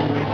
Área.